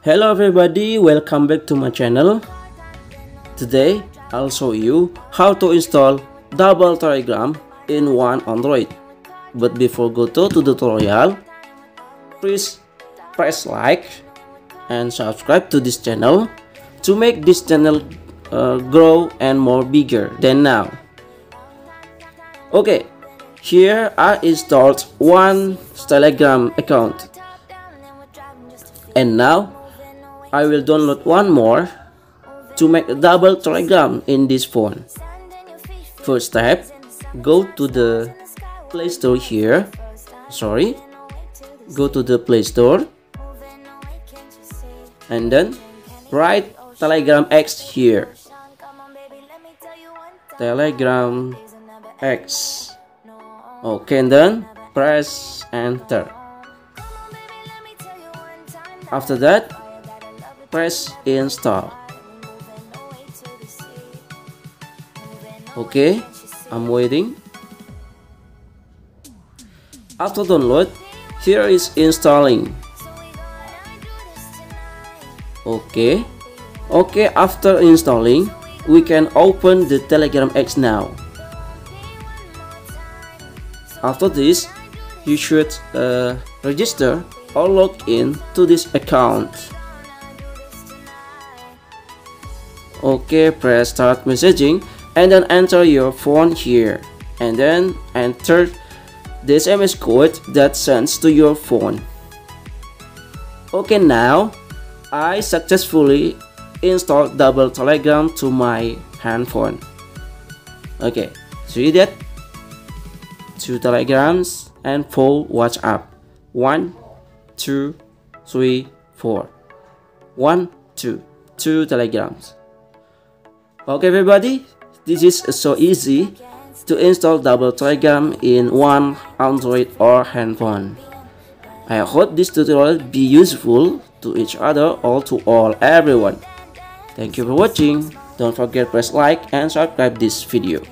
Hello everybody, welcome back to my channel. Today, I'll show you how to install double telegram in one Android. But before go to, the tutorial, please press like and subscribe to this channel to make this channel uh, grow and more bigger than now. Okay, here I installed one Telegram account. And now I will download one more to make a double Telegram in this phone. First step, go to the Play Store here. Sorry. Go to the Play Store. And then write Telegram X here. Telegram X. Okay, and then press enter. After that, press install. Okay, I'm waiting. After download, here is installing. Okay, okay. After installing, we can open the Telegram X now. After this, you should uh, register or log in to this account. Okay, press start messaging and then enter your phone here and then enter this SMS code that sends to your phone. Okay, now I successfully installed double telegram to my handphone. Okay, see that? two telegrams and four WhatsApp. One, two, three, four. One, two, two telegrams. Okay everybody, this is so easy to install double telegram in one Android or handphone. I hope this tutorial be useful to each other or to all everyone. Thank you for watching. Don't forget press like and subscribe this video.